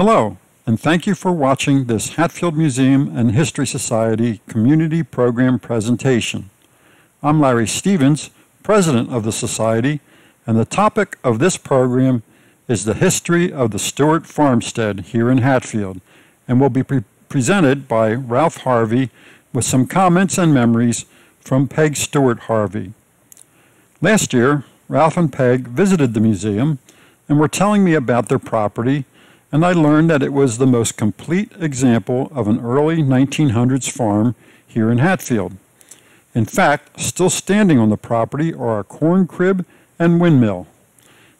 Hello, and thank you for watching this Hatfield Museum and History Society Community Program presentation. I'm Larry Stevens, President of the Society, and the topic of this program is the history of the Stewart Farmstead here in Hatfield, and will be pre presented by Ralph Harvey with some comments and memories from Peg Stewart Harvey. Last year, Ralph and Peg visited the museum and were telling me about their property and I learned that it was the most complete example of an early 1900s farm here in Hatfield. In fact, still standing on the property are a corn crib and windmill.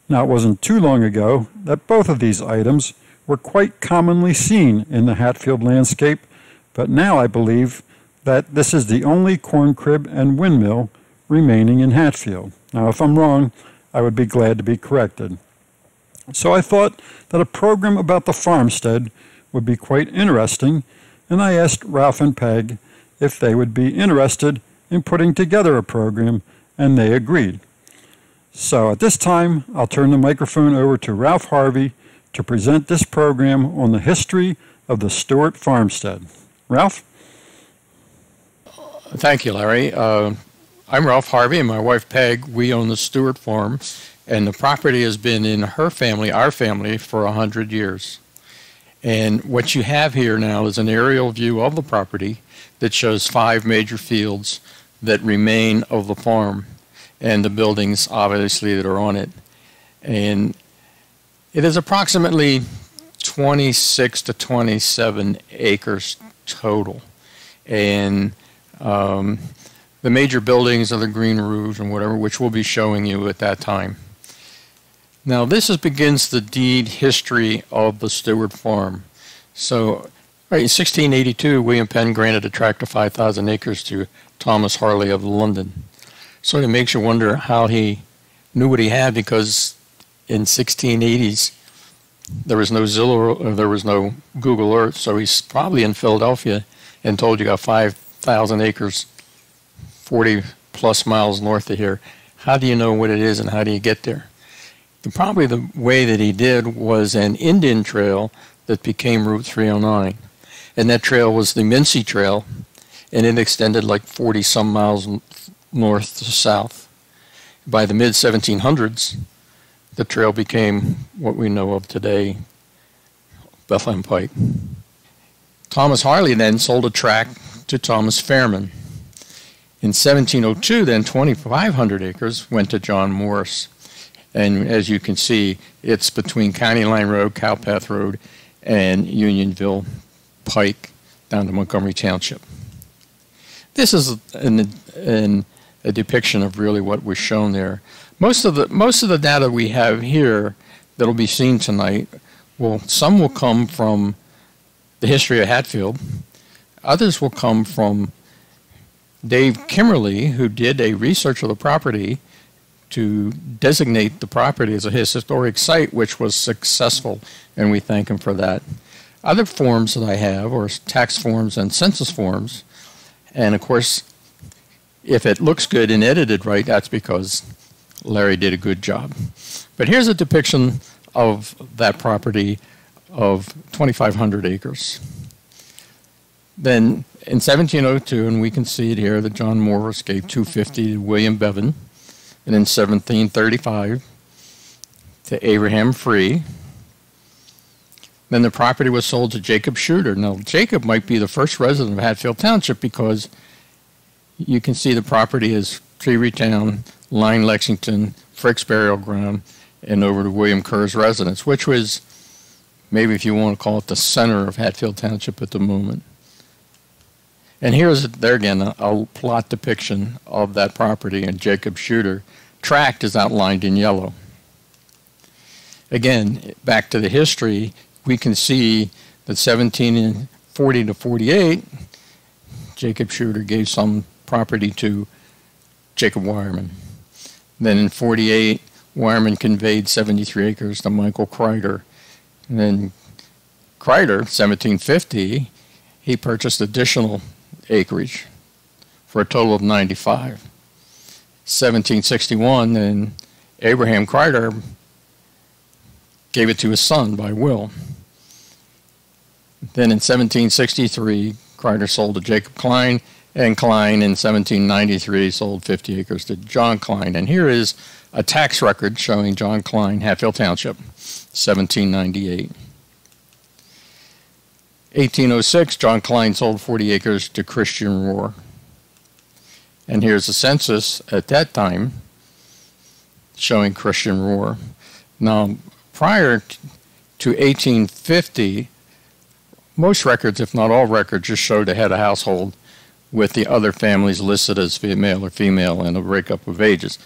Now, it wasn't too long ago that both of these items were quite commonly seen in the Hatfield landscape, but now I believe that this is the only corn crib and windmill remaining in Hatfield. Now, if I'm wrong, I would be glad to be corrected. So I thought that a program about the farmstead would be quite interesting, and I asked Ralph and Peg if they would be interested in putting together a program, and they agreed. So at this time, I'll turn the microphone over to Ralph Harvey to present this program on the history of the Stewart farmstead. Ralph? Thank you, Larry. Uh, I'm Ralph Harvey, and my wife Peg. We own the Stewart farm and the property has been in her family, our family, for a hundred years. And what you have here now is an aerial view of the property that shows five major fields that remain of the farm and the buildings, obviously, that are on it. And it is approximately 26 to 27 acres total. And um, the major buildings are the green roofs and whatever, which we'll be showing you at that time. Now, this is, begins the deed history of the Stewart Farm. So, right, in 1682, William Penn granted a tract of 5,000 acres to Thomas Harley of London. So it makes you wonder how he knew what he had because in 1680s there was no Zillow or there was no Google Earth, so he's probably in Philadelphia and told you got 5,000 acres 40 plus miles north of here. How do you know what it is and how do you get there? Probably the way that he did was an Indian trail that became Route 309. And that trail was the Minsi Trail, and it extended like 40 some miles north to south. By the mid 1700s, the trail became what we know of today, Bethlehem Pike. Thomas Harley then sold a tract to Thomas Fairman. In 1702, then 2,500 acres went to John Morris. And as you can see, it's between County Line Road, Cowpath Road, and Unionville Pike down to Montgomery Township. This is an, an, a depiction of really what was shown there. Most of the most of the data we have here that'll be seen tonight, well, some will come from the history of Hatfield. Others will come from Dave Kimmerly, who did a research of the property to designate the property as a historic site, which was successful, and we thank him for that. Other forms that I have are tax forms and census forms, and of course, if it looks good and edited right, that's because Larry did a good job. But here's a depiction of that property of 2,500 acres. Then in 1702, and we can see it here, that John Morris gave 250 to William Bevan and in 1735 to Abraham Free. Then the property was sold to Jacob Shooter. Now, Jacob might be the first resident of Hatfield Township because you can see the property is Tree Town, Line Lexington, Frick's Burial Ground, and over to William Kerr's residence, which was maybe if you want to call it the center of Hatfield Township at the moment. And here's, there again, a, a plot depiction of that property and Jacob Shooter tract is outlined in yellow. Again, back to the history, we can see that 1740 to 48, Jacob Shooter gave some property to Jacob Wireman. Then in 48, Wireman conveyed 73 acres to Michael Kreider. And then Kreider, 1750, he purchased additional acreage for a total of 95. 1761, and Abraham Kreider gave it to his son by will. Then in 1763, Kreider sold to Jacob Klein, and Klein in 1793 sold 50 acres to John Klein. And here is a tax record showing John Klein, Hatfield Township, 1798. 1806, John Klein sold 40 acres to Christian Rohr. And here's a census at that time showing Christian Rohr. Now, prior to 1850, most records, if not all records, just showed a head of household with the other families listed as male or female and a breakup of ages.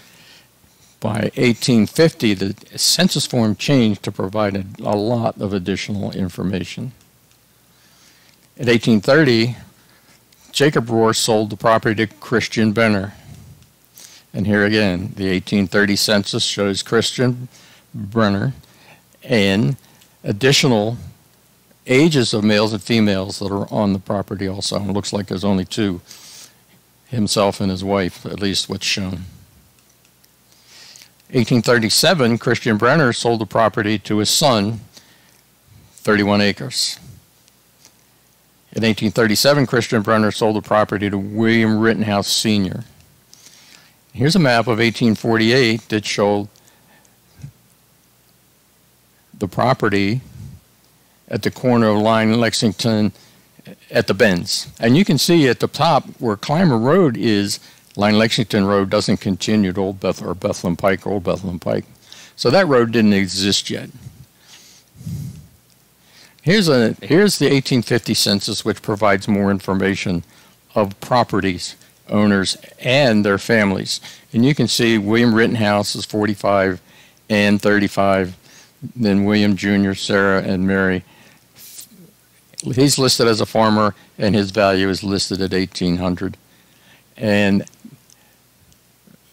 By 1850, the census form changed to provide a lot of additional information. In 1830, Jacob Rohr sold the property to Christian Benner. And here again, the 1830 census shows Christian Brenner and additional ages of males and females that are on the property also. It looks like there's only two, himself and his wife, at least what's shown. 1837, Christian Brenner sold the property to his son, 31 acres. In 1837, Christian Brenner sold the property to William Rittenhouse Sr. Here's a map of 1848 that showed the property at the corner of Line Lexington at the bends. And you can see at the top where Clymer Road is, Line Lexington Road doesn't continue to Old Bethel or Bethlehem Pike or Old Bethlehem Pike. So that road didn't exist yet. Here's, a, here's the 1850 census, which provides more information of properties, owners, and their families. And you can see William Rittenhouse is 45 and 35, then William Jr., Sarah, and Mary he's listed as a farmer and his value is listed at 1800 and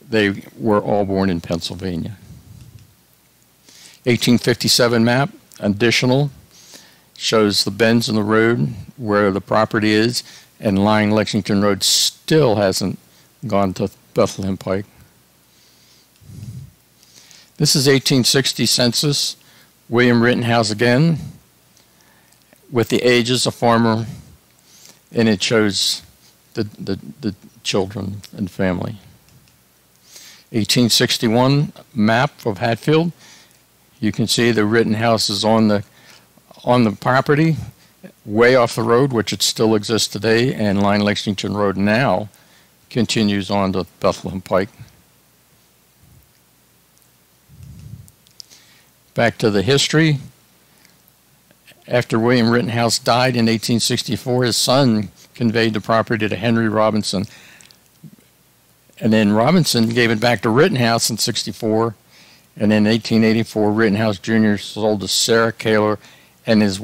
they were all born in Pennsylvania 1857 map additional shows the bends in the road where the property is and Line Lexington Road still hasn't gone to Bethlehem Pike this is 1860 census William Rittenhouse again with the ages of farmer, and it shows the, the, the children and family. 1861 map of Hatfield. You can see the Rittenhouse is on the on the property, way off the road, which it still exists today, and Line Lexington Road now continues on to Bethlehem Pike. Back to the history. After William Rittenhouse died in 1864, his son conveyed the property to Henry Robinson. And then Robinson gave it back to Rittenhouse in 64. And in 1884, Rittenhouse Jr. sold to Sarah Kaler and his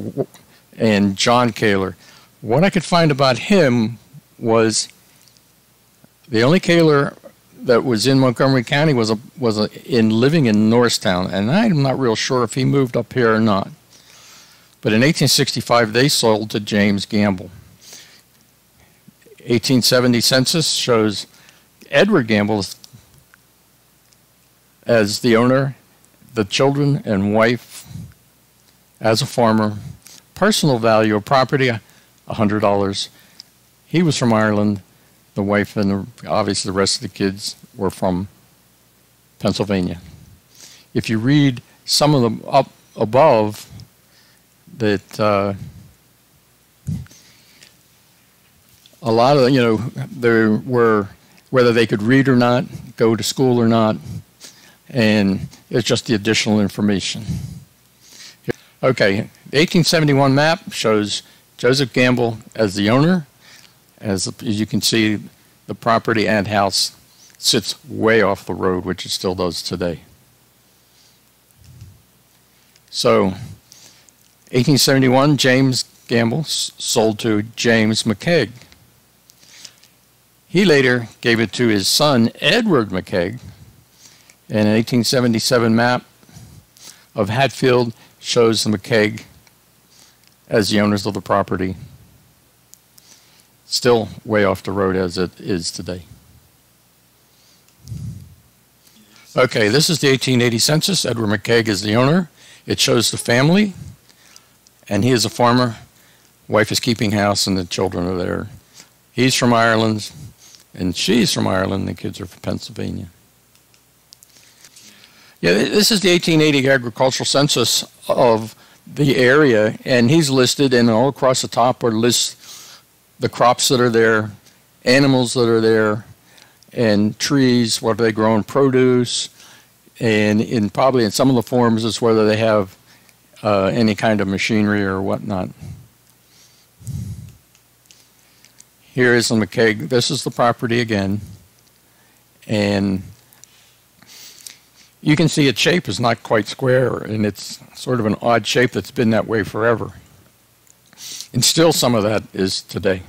and John Kaler. What I could find about him was the only Kaler that was in Montgomery County was a, was a, in living in Norristown, and I'm not real sure if he moved up here or not. But in 1865, they sold to James Gamble. 1870 census shows Edward Gamble as the owner, the children and wife as a farmer. Personal value of property, $100. He was from Ireland. The wife and the, obviously the rest of the kids were from Pennsylvania. If you read some of them up above, that uh, a lot of you know there were whether they could read or not, go to school or not, and it's just the additional information. Okay, the 1871 map shows Joseph Gamble as the owner. As, as you can see, the property and house sits way off the road, which it still does today. So 1871, James Gamble sold to James McKeag. He later gave it to his son, Edward McKeag. And an 1877 map of Hatfield shows the McKeag as the owners of the property. Still way off the road as it is today. Okay, this is the 1880 census. Edward McKeag is the owner. It shows the family and he is a farmer Wife is keeping house, and the children are there. He's from Ireland, and she's from Ireland. The kids are from Pennsylvania. Yeah, this is the 1880 agricultural census of the area, and he's listed, and all across the top are lists the crops that are there, animals that are there, and trees, what they grow in produce, and in probably in some of the forms is whether they have uh, any kind of machinery or whatnot. Here is the McKeag. This is the property again, and you can see its shape is not quite square, and it's sort of an odd shape that's been that way forever. And still some of that is today.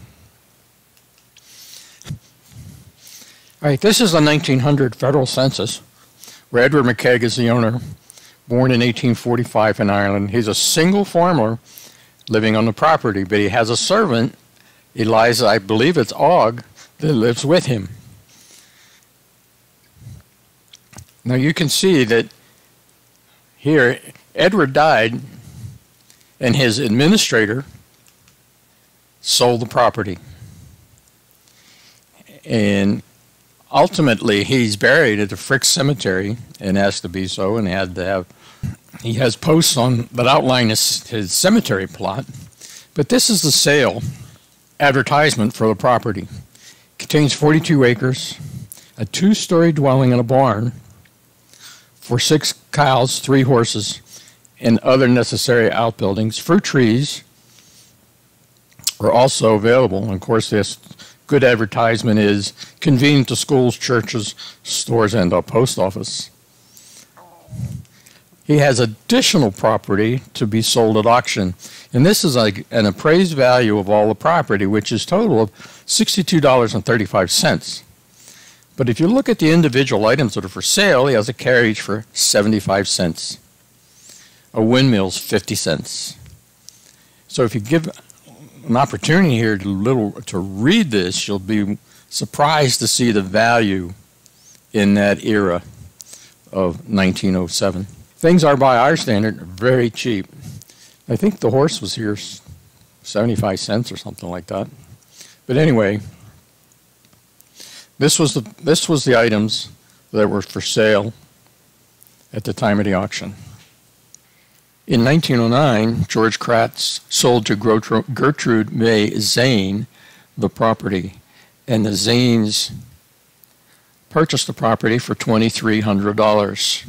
All right, this is the 1900 federal census where Edward McKeag is the owner, born in 1845 in Ireland. He's a single farmer living on the property, but he has a servant, Eliza, I believe it's Og, that lives with him. Now you can see that here Edward died and his administrator sold the property. And ultimately, he's buried at the Frick Cemetery and asked to be so, and had to have. He has posts on that outline his, his cemetery plot, but this is the sale advertisement for the property. It contains 42 acres, a two-story dwelling and a barn for six cows, three horses, and other necessary outbuildings. Fruit trees are also available. And of course, this good advertisement is convenient to schools, churches, stores, and a post office. He has additional property to be sold at auction. And this is like an appraised value of all the property, which is total of $62.35. But if you look at the individual items that are for sale, he has a carriage for 75 cents. A windmill's 50 cents. So if you give an opportunity here to little to read this, you'll be surprised to see the value in that era of 1907. Things are by our standard very cheap. I think the horse was here 75 cents or something like that. But anyway, this was the this was the items that were for sale at the time of the auction. In 1909, George Kratz sold to Gertrude May Zane the property, and the Zanes purchased the property for $2,300.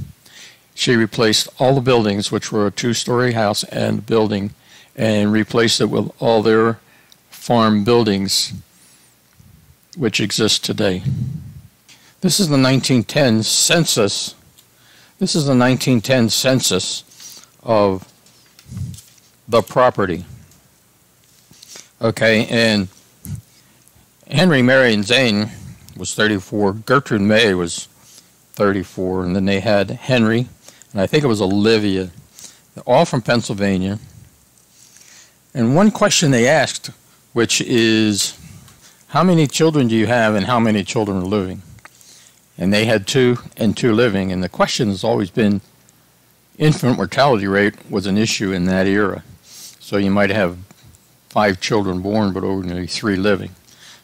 She replaced all the buildings, which were a two-story house and building, and replaced it with all their farm buildings, which exist today. This is the 1910 census. This is the 1910 census of the property. Okay, and Henry Marion Zane was 34. Gertrude May was 34, and then they had Henry, and I think it was Olivia, all from Pennsylvania. And one question they asked, which is, how many children do you have and how many children are living? And they had two and two living, and the question has always been, infant mortality rate was an issue in that era. So you might have five children born, but only three living.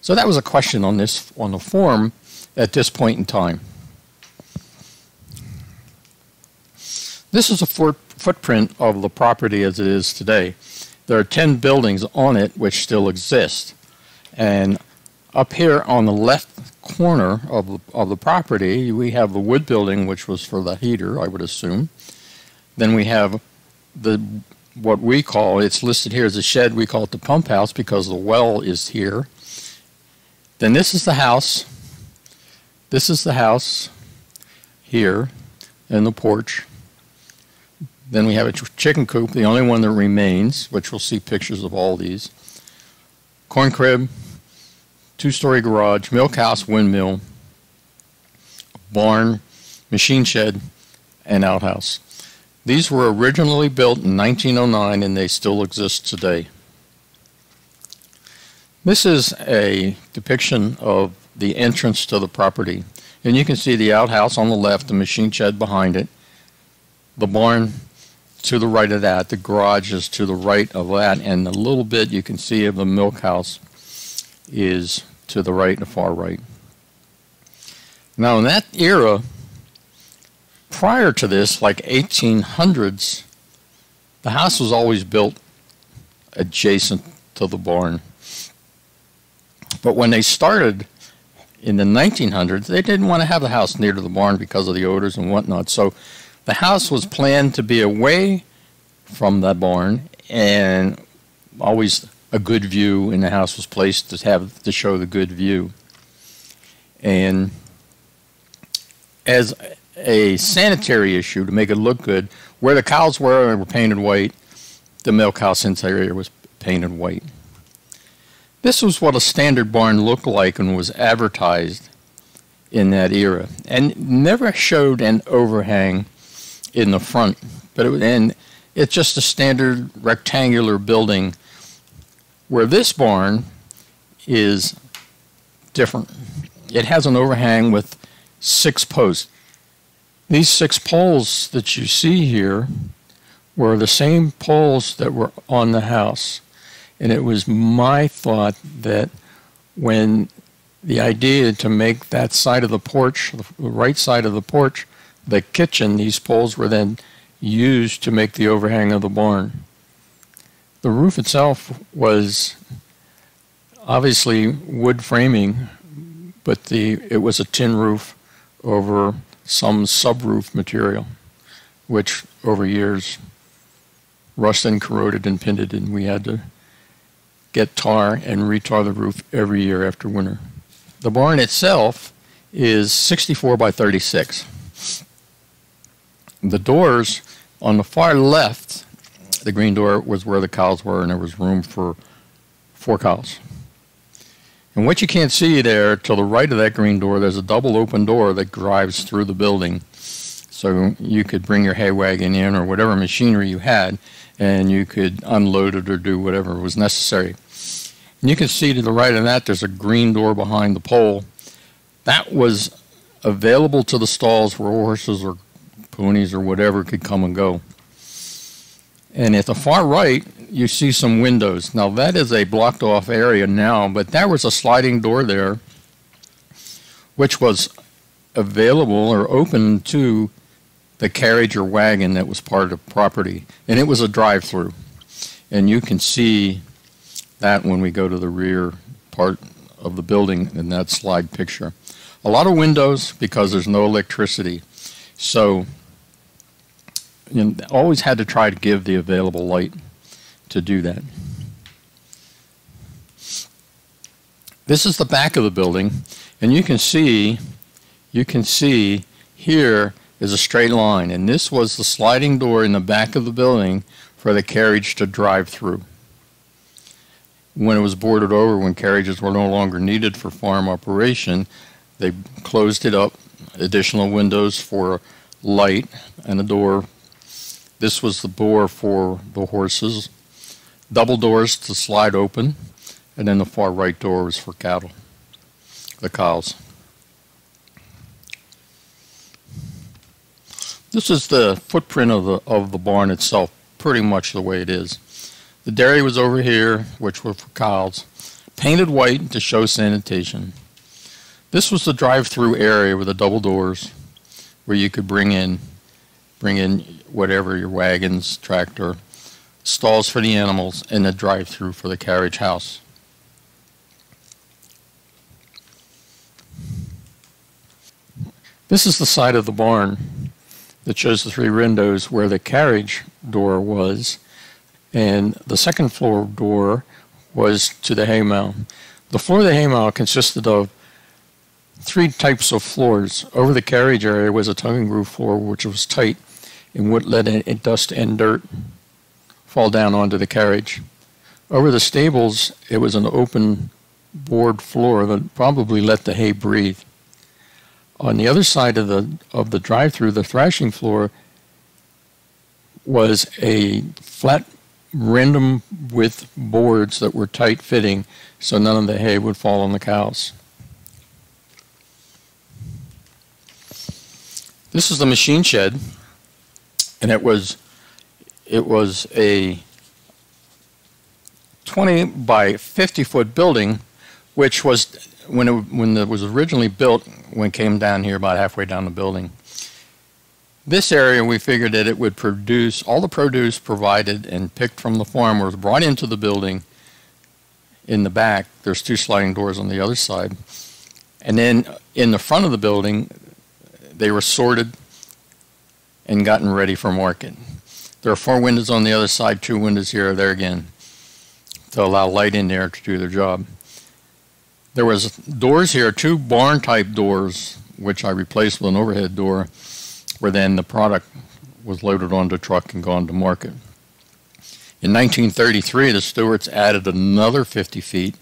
So that was a question on this on the form at this point in time. This is a footprint of the property as it is today. There are 10 buildings on it which still exist. And up here on the left corner of the, of the property, we have the wood building, which was for the heater, I would assume. Then we have the what we call it's listed here as a shed. We call it the pump house because the well is here. Then this is the house. This is the house here and the porch. Then we have a chicken coop, the only one that remains, which we'll see pictures of all these. Corn crib, two-story garage, milk house, windmill, barn, machine shed, and outhouse. These were originally built in 1909 and they still exist today. This is a depiction of the entrance to the property. And you can see the outhouse on the left, the machine shed behind it, the barn to the right of that. The garage is to the right of that, and a little bit you can see of the milk house is to the right, and the far right. Now, in that era, prior to this, like 1800s, the house was always built adjacent to the barn. But when they started in the 1900s, they didn't want to have the house near to the barn because of the odors and whatnot. So the house was planned to be away from the barn and always a good view and the house was placed to have to show the good view. And as a sanitary issue to make it look good, where the cows were were painted white, the milk house interior was painted white. This was what a standard barn looked like and was advertised in that era, and never showed an overhang in the front, but it, and it's just a standard rectangular building. Where this barn is different. It has an overhang with six posts. These six poles that you see here were the same poles that were on the house. And it was my thought that when the idea to make that side of the porch, the right side of the porch, the kitchen, these poles were then used to make the overhang of the barn. The roof itself was obviously wood framing, but the it was a tin roof over some subroof material, which over years rusted and corroded and pinted, and we had to get tar and retar the roof every year after winter. The barn itself is 64 by 36. The doors on the far left, the green door was where the cows were, and there was room for four cows. And what you can't see there, to the right of that green door, there's a double open door that drives through the building. So you could bring your hay wagon in or whatever machinery you had, and you could unload it or do whatever was necessary. And you can see to the right of that, there's a green door behind the pole. That was available to the stalls where horses or ponies or whatever could come and go. And at the far right, you see some windows. Now, that is a blocked off area now, but there was a sliding door there which was available or open to the carriage or wagon that was part of the property. And it was a drive through. And you can see that when we go to the rear part of the building in that slide picture. A lot of windows because there's no electricity. So you know, always had to try to give the available light to do that. This is the back of the building, and you can see, you can see here is a straight line, and this was the sliding door in the back of the building for the carriage to drive through. When it was boarded over, when carriages were no longer needed for farm operation, they closed it up, additional windows for light, and a door this was the bore for the horses. Double doors to slide open, and then the far right door was for cattle, the cows. This is the footprint of the of the barn itself, pretty much the way it is. The dairy was over here, which were for cows, painted white to show sanitation. This was the drive-through area with the double doors, where you could bring in bring in whatever your wagons, tractor, stalls for the animals, and a drive-through for the carriage house. This is the side of the barn that shows the three windows where the carriage door was, and the second floor door was to the haymow. The floor of the haymow consisted of three types of floors. Over the carriage area was a tongue and groove floor, which was tight and would let dust and dirt fall down onto the carriage. Over the stables, it was an open board floor that probably let the hay breathe. On the other side of the of the drive-through, the thrashing floor was a flat random with boards that were tight fitting so none of the hay would fall on the cows. This is the machine shed and it was it was a 20 by 50 foot building, which was when it, when it was originally built, when it came down here about halfway down the building. This area, we figured that it would produce all the produce provided and picked from the farm was brought into the building in the back. There's two sliding doors on the other side. And then in the front of the building, they were sorted and gotten ready for market. There are four windows on the other side, two windows here, there again, to allow light in there to do their job. There was doors here, two barn type doors, which I replaced with an overhead door, where then the product was loaded onto truck and gone to market. In 1933, the Stewarts added another 50 feet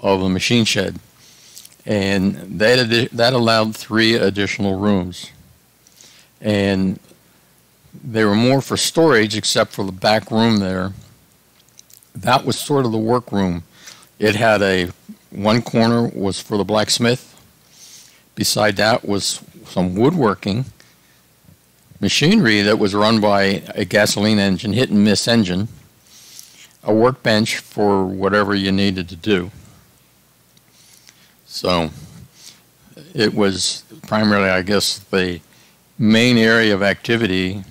of a machine shed, and that, that allowed three additional rooms. And they were more for storage, except for the back room there. That was sort of the workroom. It had a one corner was for the blacksmith. Beside that was some woodworking machinery that was run by a gasoline engine, hit and miss engine, a workbench for whatever you needed to do. So it was primarily, I guess, the main area of activity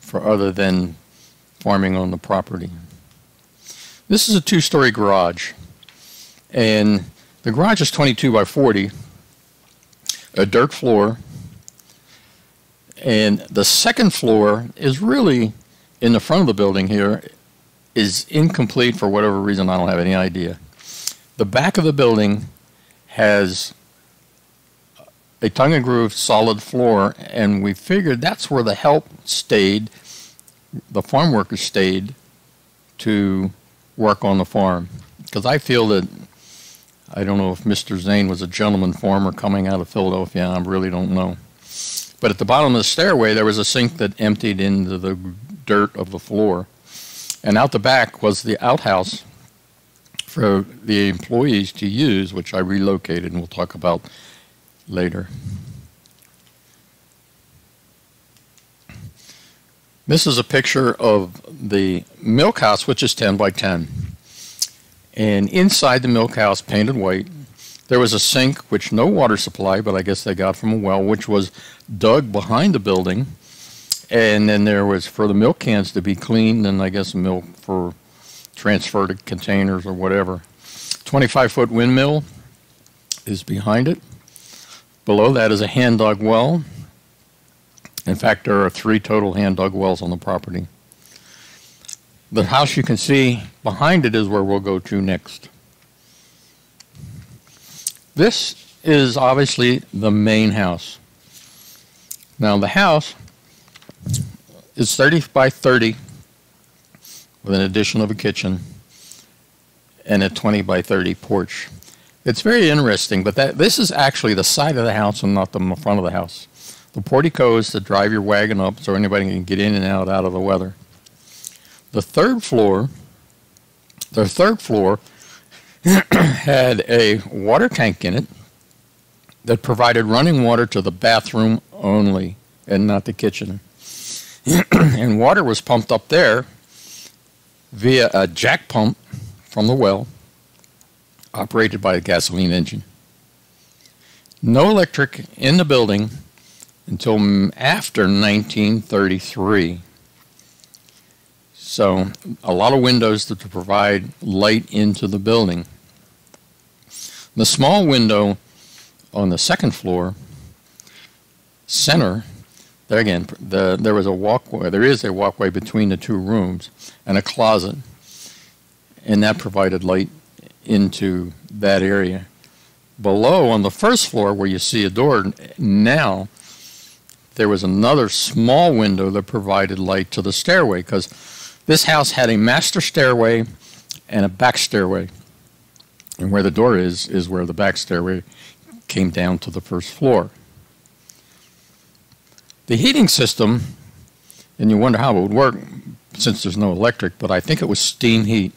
for other than farming on the property. This is a two-story garage, and the garage is 22 by 40, a dirt floor, and the second floor is really in the front of the building here is incomplete for whatever reason. I don't have any idea. The back of the building has a tongue and groove solid floor, and we figured that's where the help stayed, the farm workers stayed to work on the farm. Because I feel that, I don't know if Mr. Zane was a gentleman farmer coming out of Philadelphia, I really don't know. But at the bottom of the stairway, there was a sink that emptied into the dirt of the floor. And out the back was the outhouse for the employees to use, which I relocated, and we'll talk about later. This is a picture of the milk house, which is 10 by 10. And inside the milk house, painted white, there was a sink, which no water supply, but I guess they got from a well, which was dug behind the building. And then there was for the milk cans to be cleaned, and I guess milk for transfer to containers or whatever. 25 foot windmill is behind it. Below that is a hand dug well. In fact, there are three total hand dug wells on the property. The house you can see behind it is where we'll go to next. This is obviously the main house. Now the house is 30 by 30 with an addition of a kitchen and a 20 by 30 porch. It's very interesting, but that this is actually the side of the house and not the front of the house. The portico is to drive your wagon up so anybody can get in and out out of the weather. The third floor, the third floor had a water tank in it that provided running water to the bathroom only and not the kitchen. and water was pumped up there via a jack pump from the well operated by a gasoline engine. No electric in the building until after 1933. So a lot of windows to provide light into the building. The small window on the second floor, center, there again, the, there was a walkway, there is a walkway between the two rooms and a closet, and that provided light into that area. Below, on the first floor where you see a door now, there was another small window that provided light to the stairway because this house had a master stairway and a back stairway. And where the door is, is where the back stairway came down to the first floor. The heating system, and you wonder how it would work since there's no electric, but I think it was steam heat.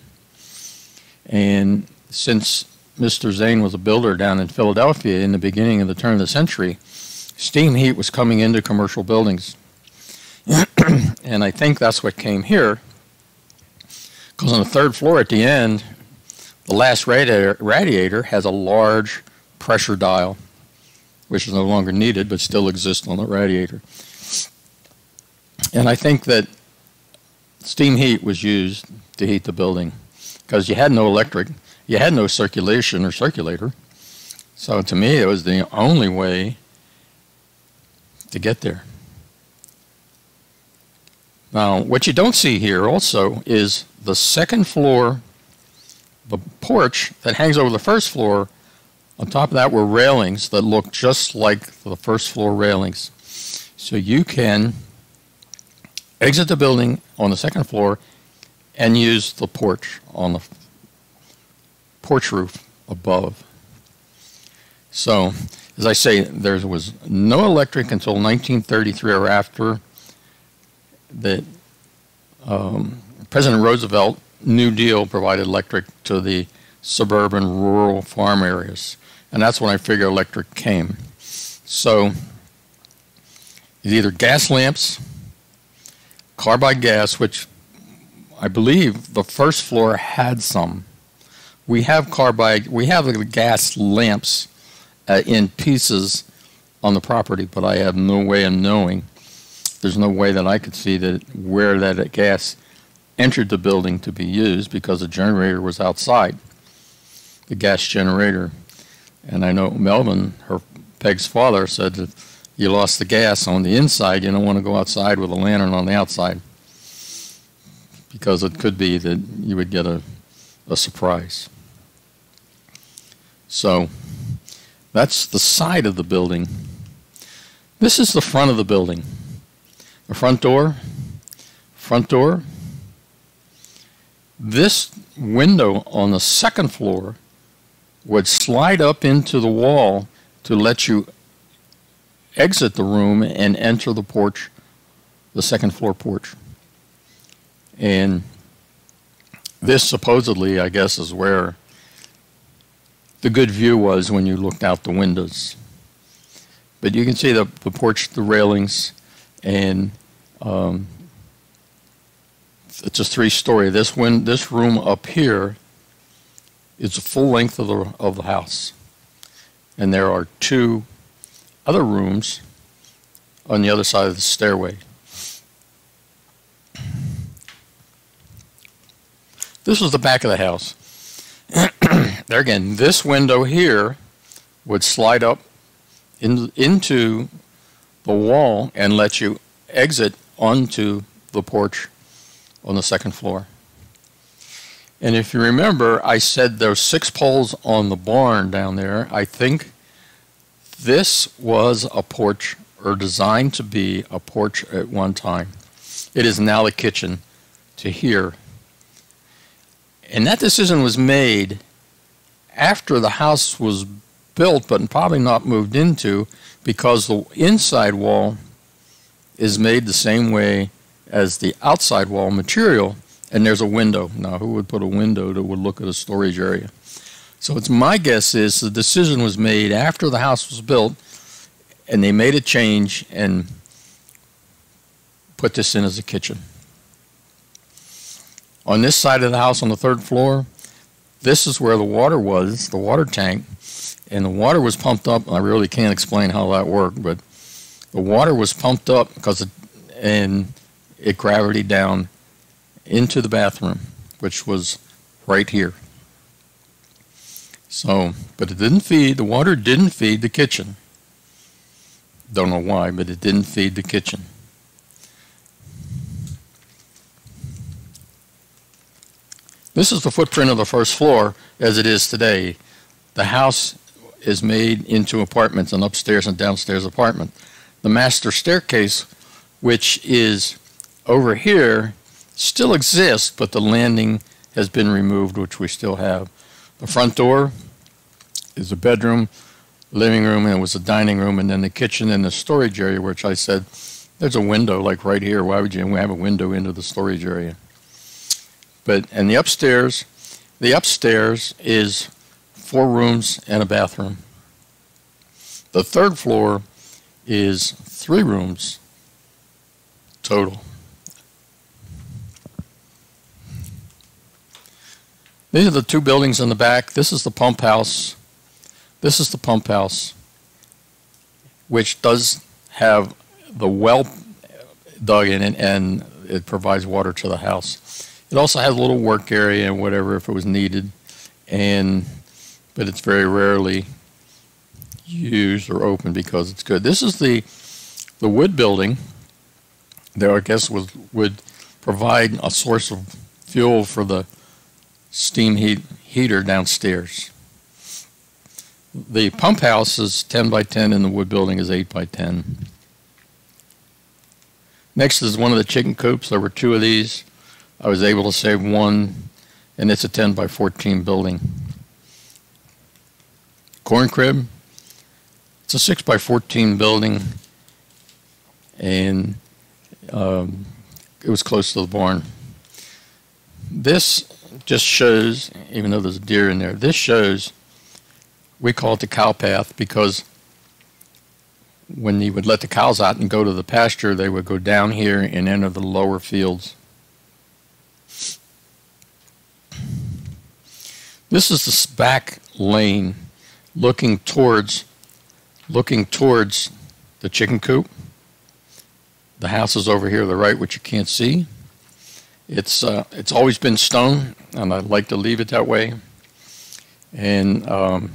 And since Mr. Zane was a builder down in Philadelphia in the beginning of the turn of the century, steam heat was coming into commercial buildings. and I think that's what came here. Because on the third floor at the end, the last radiator, radiator has a large pressure dial, which is no longer needed but still exists on the radiator. And I think that steam heat was used to heat the building because you had no electric, you had no circulation or circulator. So to me, it was the only way to get there. Now, what you don't see here also is the second floor, the porch that hangs over the first floor. On top of that were railings that look just like the first floor railings. So you can exit the building on the second floor and use the porch on the porch roof above. So, as I say, there was no electric until 1933 or after that um, President Roosevelt New Deal provided electric to the suburban rural farm areas. And that's when I figure electric came. So it's either gas lamps, carbide gas, which I believe the first floor had some. We have carbide, we have the gas lamps uh, in pieces on the property, but I have no way of knowing. There's no way that I could see that where that gas entered the building to be used because the generator was outside, the gas generator. And I know Melvin, her Peg's father, said that you lost the gas on the inside. You don't want to go outside with a lantern on the outside because it could be that you would get a, a surprise. So that's the side of the building. This is the front of the building. The front door, front door, this window on the second floor would slide up into the wall to let you exit the room and enter the porch, the second floor porch. And this supposedly, I guess, is where the good view was when you looked out the windows. But you can see the, the porch, the railings, and um, it's a three-story. This win, this room up here is the full length of the of the house, and there are two other rooms on the other side of the stairway. This is the back of the house. there again, this window here would slide up in, into the wall and let you exit onto the porch on the second floor. And if you remember, I said there's six poles on the barn down there. I think this was a porch or designed to be a porch at one time. It is now the kitchen to here. And that decision was made after the house was built, but probably not moved into, because the inside wall is made the same way as the outside wall material, and there's a window. Now, who would put a window that would look at a storage area? So it's my guess is the decision was made after the house was built, and they made a change and put this in as a kitchen. On this side of the house on the third floor, this is where the water was, the water tank, and the water was pumped up. I really can't explain how that worked, but the water was pumped up because it, and it gravity down into the bathroom, which was right here. So, but it didn't feed, the water didn't feed the kitchen. Don't know why, but it didn't feed the kitchen. This is the footprint of the first floor as it is today. The house is made into apartments, an upstairs and downstairs apartment. The master staircase, which is over here still exists, but the landing has been removed, which we still have. The front door is a bedroom, living room, and it was a dining room, and then the kitchen and the storage area, which I said, there's a window like right here. Why would you have a window into the storage area? But and the upstairs, the upstairs is four rooms and a bathroom. The third floor is three rooms total. These are the two buildings in the back. This is the pump house. This is the pump house, which does have the well dug in it and it provides water to the house. It also has a little work area and whatever if it was needed, and but it's very rarely used or open because it's good. This is the the wood building. There, I guess, was would provide a source of fuel for the steam heat heater downstairs. The pump house is 10 by 10 and the wood building is 8 by 10. Next is one of the chicken coops. There were two of these. I was able to save one, and it's a 10 by 14 building. Corn crib. It's a 6 by 14 building, and um, it was close to the barn. This just shows, even though there's a deer in there, this shows, we call it the cow path because when you would let the cows out and go to the pasture, they would go down here and enter the lower fields. This is the back lane looking towards looking towards the chicken coop. The house is over here to the right, which you can't see. It's uh, it's always been stone, and I'd like to leave it that way. And um,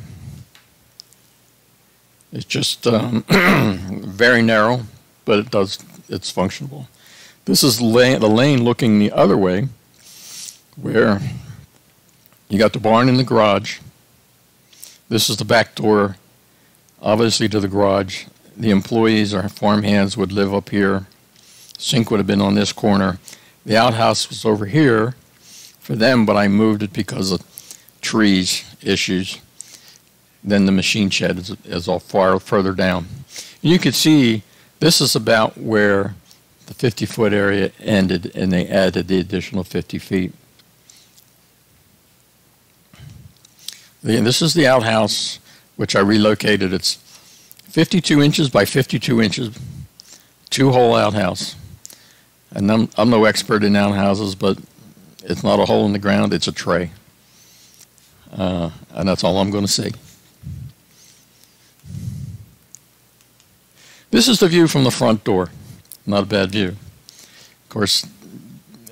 it's just um, very narrow, but it does it's functional. This is lane, the lane looking the other way, where you got the barn and the garage. This is the back door, obviously to the garage. The employees or farm hands would live up here. Sink would have been on this corner. The outhouse was over here for them, but I moved it because of trees issues. Then the machine shed is, is all far further down. And you can see this is about where the 50 foot area ended, and they added the additional 50 feet. This is the outhouse, which I relocated. It's 52 inches by 52 inches, two hole outhouse. And I'm, I'm no expert in outhouses, but it's not a hole in the ground, it's a tray. Uh, and that's all I'm going to say. This is the view from the front door. Not a bad view. Of course,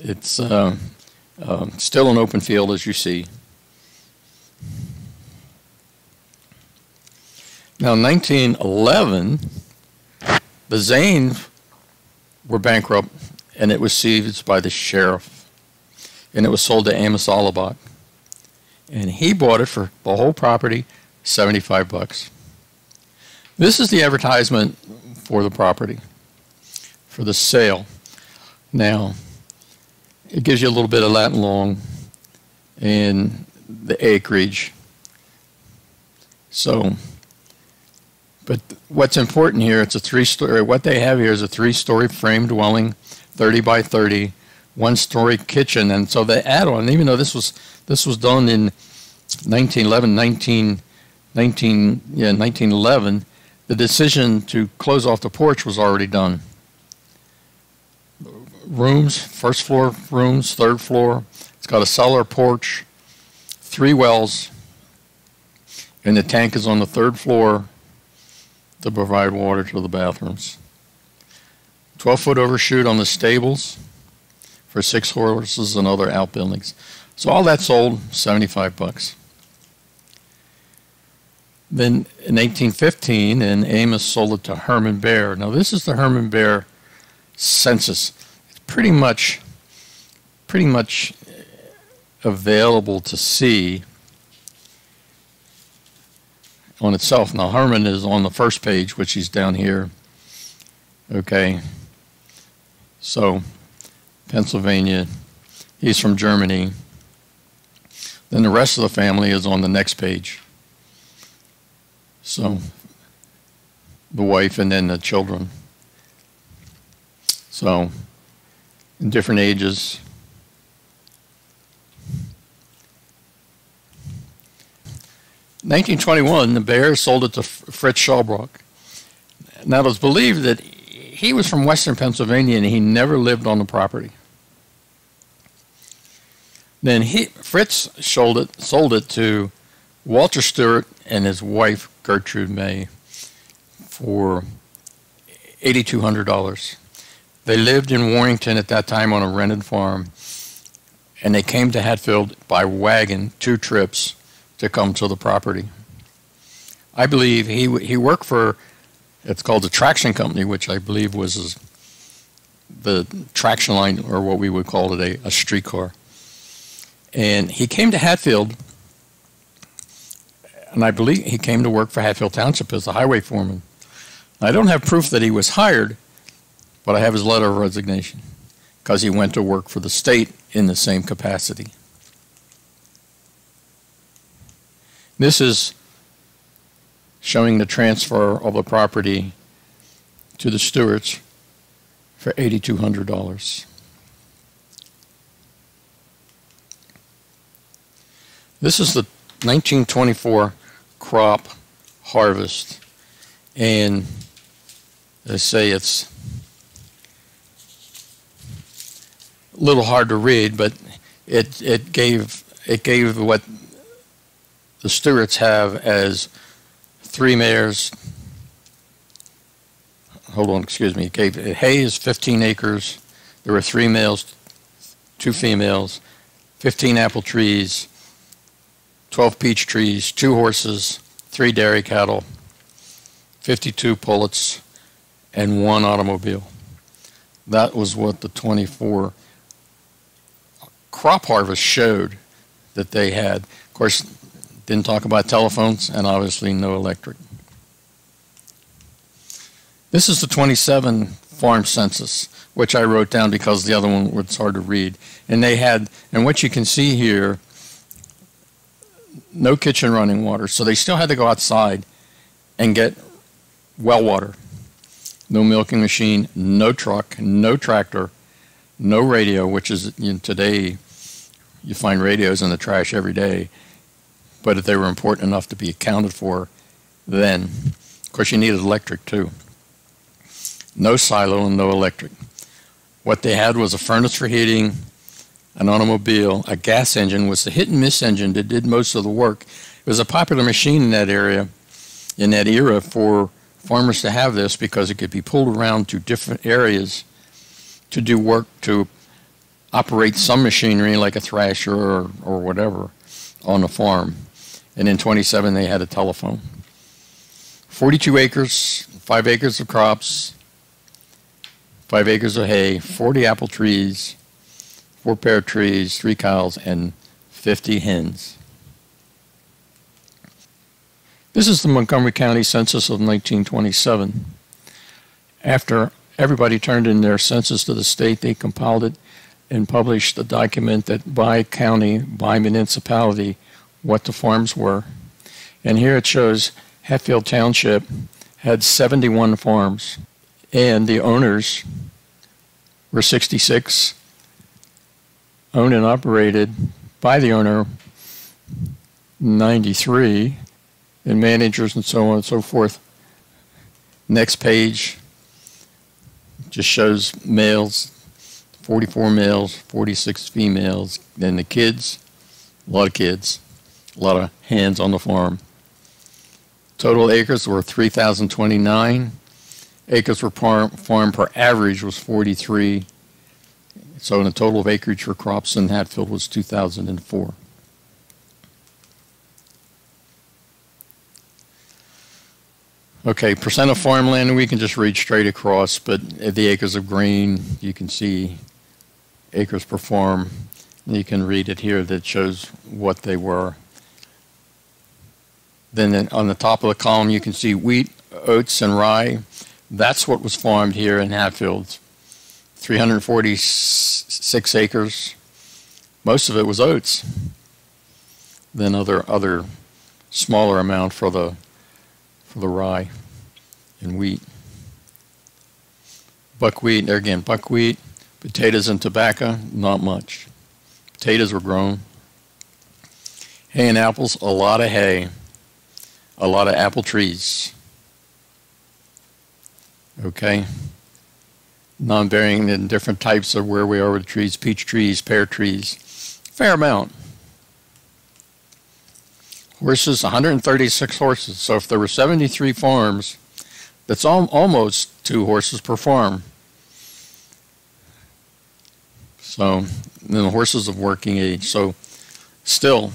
it's uh, uh, still an open field as you see. Now, 1911, the Zanes were bankrupt and it was seized by the sheriff. And it was sold to Amos Alabak. And he bought it for the whole property, 75 bucks. This is the advertisement for the property, for the sale. Now, it gives you a little bit of Latin long and the acreage. So, but what's important here, it's a three-story, what they have here is a three-story frame dwelling, 30 by 30, one-story kitchen. And so they add on, even though this was, this was done in 1911, 19, 19, yeah, 1911, the decision to close off the porch was already done. Rooms, first floor rooms, third floor. It's got a cellar porch, three wells, and the tank is on the third floor to provide water to the bathrooms. 12 foot overshoot on the stables for six horses and other outbuildings. So all that sold 75 bucks. Then in 1815, and Amos sold it to Herman Baer. Now this is the Herman Baer census. It's pretty much, pretty much available to see on itself. Now Herman is on the first page, which he's down here. Okay. So Pennsylvania. He's from Germany. Then the rest of the family is on the next page. So the wife and then the children. So in different ages. Nineteen twenty-one, the Baers sold it to Fritz Schaubrack. Now it was believed that he was from Western Pennsylvania and he never lived on the property. Then he, Fritz sold it, sold it to Walter Stewart and his wife Gertrude May for $8,200. They lived in Warrington at that time on a rented farm, and they came to Hatfield by wagon two trips to come to the property. I believe he he worked for it's called the traction company, which I believe was the traction line or what we would call today a streetcar. And he came to Hatfield, and I believe he came to work for Hatfield Township as a highway foreman. I don't have proof that he was hired, but I have his letter of resignation because he went to work for the state in the same capacity. This is showing the transfer of the property to the Stewarts for $8,200. This is the 1924 crop harvest, and they say it's a little hard to read, but it it gave it gave what the Stewarts have as three mares. Hold on, excuse me. Hay is 15 acres. There were three males, two females, 15 apple trees, 12 peach trees, two horses, three dairy cattle, 52 pullets, and one automobile. That was what the 24 crop harvest showed that they had. Of course, didn't talk about telephones and obviously no electric. This is the 27 farm census, which I wrote down because the other one was hard to read. And they had, and what you can see here, no kitchen running water. So they still had to go outside and get well water. No milking machine, no truck, no tractor, no radio, which is you know, today you find radios in the trash every day but if they were important enough to be accounted for, then, of course, you needed electric too. No silo and no electric. What they had was a furnace for heating, an automobile, a gas engine was the hit and miss engine that did most of the work. It was a popular machine in that area, in that era, for farmers to have this because it could be pulled around to different areas to do work to operate some machinery like a thrasher or, or whatever on a farm and in 27 they had a telephone. 42 acres, 5 acres of crops, 5 acres of hay, 40 apple trees, 4 pear trees, 3 cows, and 50 hens. This is the Montgomery County Census of 1927. After everybody turned in their census to the state, they compiled it and published a document that by county, by municipality, what the farms were. And here it shows Hatfield Township had 71 farms, and the owners were 66, owned and operated by the owner 93, and managers and so on and so forth. Next page just shows males, 44 males, 46 females, then the kids, a lot of kids a lot of hands on the farm. Total acres were 3,029. Acres per farm farm per average was 43. So in the total of acreage for crops in Hatfield was 2,004. Okay, percent of farmland, we can just read straight across, but the acres of green, you can see acres per farm. You can read it here that shows what they were. Then on the top of the column, you can see wheat, oats, and rye. That's what was farmed here in Hatfield. 346 acres. Most of it was oats. Then other other smaller amount for the for the rye and wheat. Buckwheat, there again, buckwheat, potatoes and tobacco, not much. Potatoes were grown. Hay and apples, a lot of hay a lot of apple trees. Okay? non-bearing and different types of where we are with trees, peach trees, pear trees, fair amount. Horses, 136 horses. So if there were 73 farms, that's al- almost two horses per farm. So then the horses of working age. So still,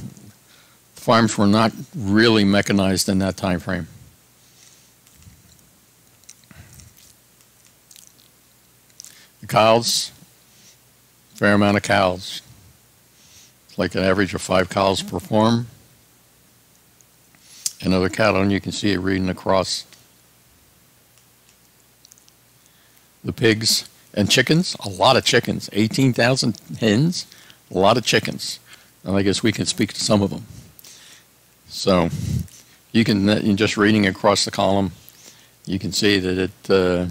farms were not really mechanized in that time frame. The cows, fair amount of cows. Like an average of five cows per farm. Another cattle, and you can see it reading across. The pigs and chickens, a lot of chickens, 18,000 hens, a lot of chickens. And I guess we can speak to some of them. So you can, uh, just reading across the column, you can see that it, uh,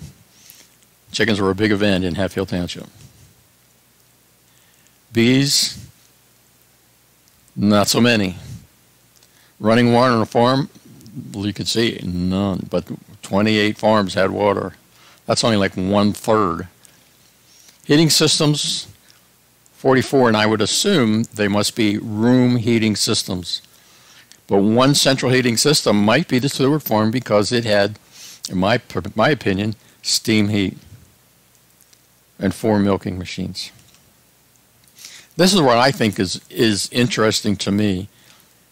chickens were a big event in Hatfield Township. Bees, not so many. Running water on a farm, well, you could see none, but 28 farms had water. That's only like one third. Heating systems, 44, and I would assume they must be room heating systems. But one central heating system might be the Stewart farm because it had, in my, my opinion, steam heat and four milking machines. This is what I think is, is interesting to me.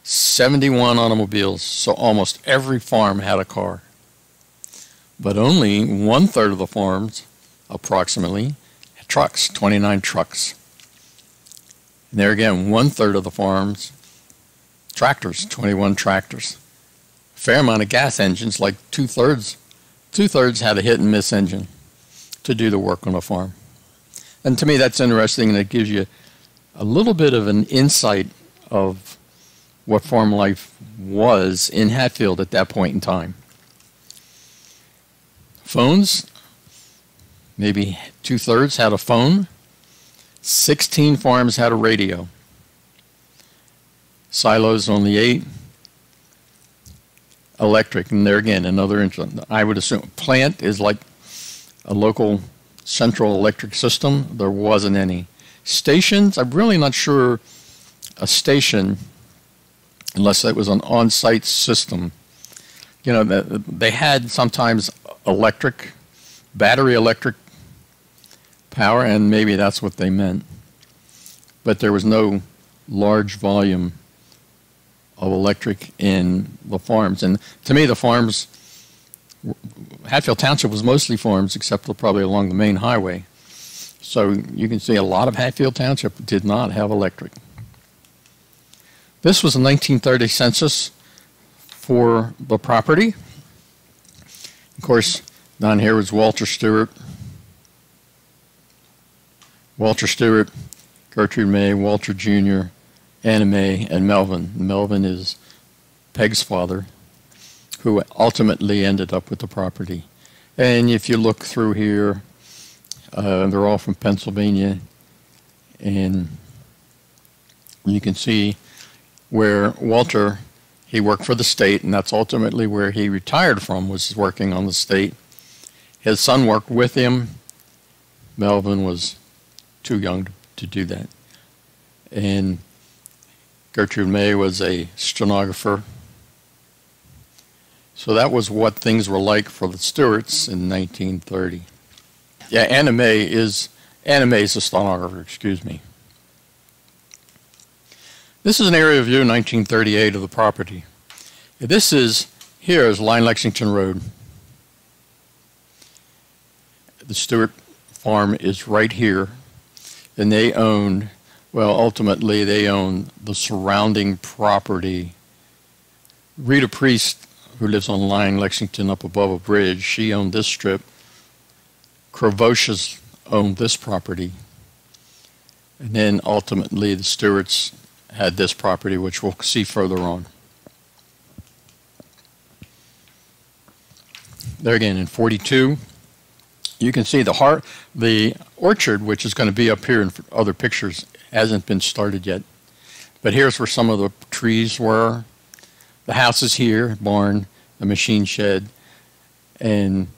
71 automobiles, so almost every farm had a car. But only one third of the farms, approximately, had trucks, 29 trucks. And there again, one third of the farms, tractors, 21 tractors. A fair amount of gas engines, like two thirds. Two thirds had a hit and miss engine to do the work on a farm. And to me, that's interesting, and it gives you a little bit of an insight of what farm life was in Hatfield at that point in time. Phones, maybe two thirds had a phone, 16 farms had a radio. Silos only eight. Electric, and there again, another, I would assume, plant is like a local central electric system. There wasn't any. Stations, I'm really not sure a station, unless it was an on site system. You know, they had sometimes electric, battery electric power, and maybe that's what they meant. But there was no large volume of electric in the farms. And to me, the farms Hatfield Township was mostly farms, except for probably along the main highway. So you can see a lot of Hatfield Township did not have electric. This was a 1930 census for the property. Of course, down here was Walter Stewart. Walter Stewart, Gertrude May, Walter Jr., May, and Melvin. Melvin is Peg's father who ultimately ended up with the property. And if you look through here, uh, they're all from Pennsylvania, and you can see where Walter he worked for the state, and that's ultimately where he retired from was working on the state. His son worked with him. Melvin was too young to do that, and Gertrude May was a stenographer so that was what things were like for the Stewarts in 1930. Yeah, Anna May is Anna May is a stenographer. Excuse me. This is an area view 1938 of the property. This is here is Line Lexington Road. The Stewart farm is right here, and they owned. Well, ultimately, they own the surrounding property. Rita Priest who lives on Line Lexington up above a bridge, she owned this strip. Crovocius owned this property. And then ultimately the Stewarts had this property, which we'll see further on. There again in 42, you can see the heart, the orchard, which is going to be up here in other pictures, hasn't been started yet. But here's where some of the trees were the house is here, barn, the machine shed, and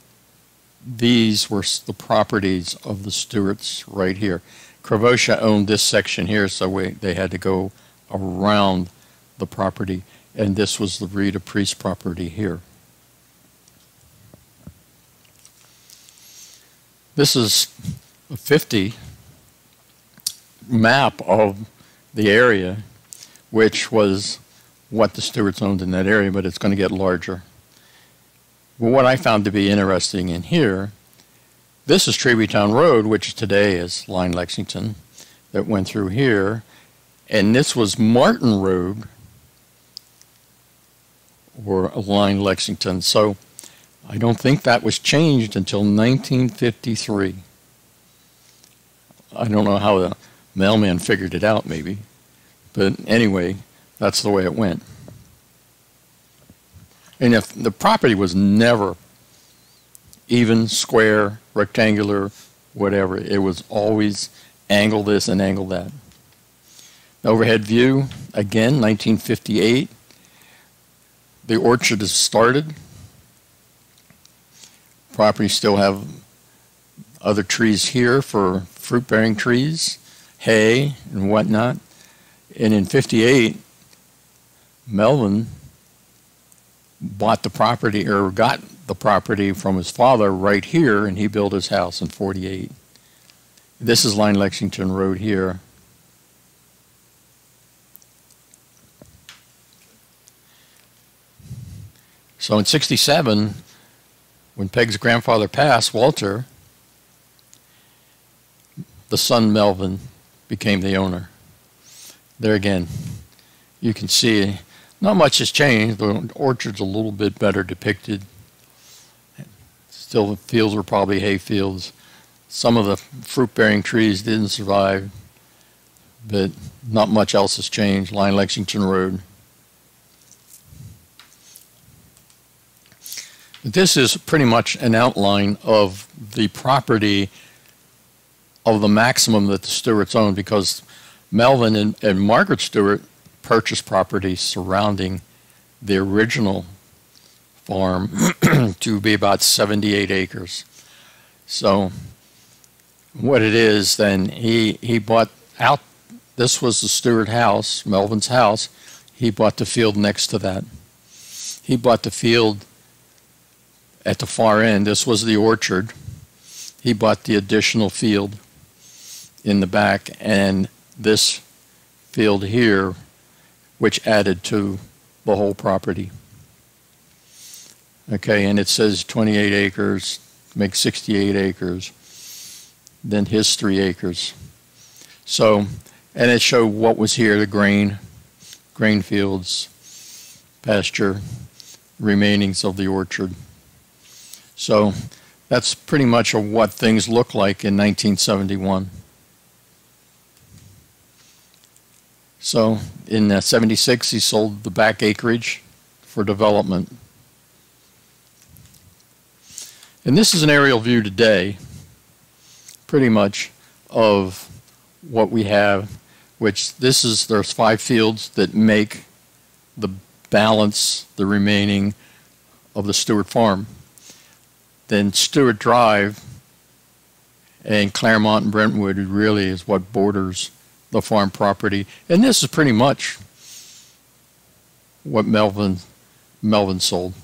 these were the properties of the Stewarts right here. Kravosha owned this section here, so we, they had to go around the property, and this was the Rita Priest property here. This is a 50 map of the area, which was what the Stewarts owned in that area, but it's going to get larger. Well, what I found to be interesting in here, this is Treabytown Road, which today is Line Lexington, that went through here, and this was Martin Road, or Line Lexington. So I don't think that was changed until 1953. I don't know how the mailman figured it out, maybe. But anyway, that's the way it went. And if the property was never even, square, rectangular, whatever, it was always angle this and angle that. Overhead view, again, 1958. The orchard is started. Property still have other trees here for fruit-bearing trees, hay and whatnot. And in 58, Melvin bought the property or got the property from his father right here and he built his house in 48. This is Line Lexington Road here. So in 67, when Peg's grandfather passed, Walter, the son Melvin became the owner. There again, you can see not much has changed. The orchard's a little bit better depicted. Still, the fields were probably hay fields. Some of the fruit-bearing trees didn't survive, but not much else has changed. Line Lexington Road. This is pretty much an outline of the property of the maximum that the Stewarts owned because Melvin and, and Margaret Stewart purchased property surrounding the original farm to be about 78 acres. So what it is then, he, he bought out, this was the Stewart house, Melvin's house. He bought the field next to that. He bought the field at the far end. This was the orchard. He bought the additional field in the back and this field here, which added to the whole property. Okay, and it says 28 acres, make 68 acres, then his three acres. So, and it showed what was here, the grain, grain fields, pasture, remainings of the orchard. So that's pretty much what things look like in 1971. So in uh, 76, he sold the back acreage for development. And this is an aerial view today, pretty much, of what we have, which this is, there's five fields that make the balance, the remaining of the Stewart farm then Stewart Drive and Claremont and Brentwood really is what borders the farm property. And this is pretty much what Melvin Melvin sold.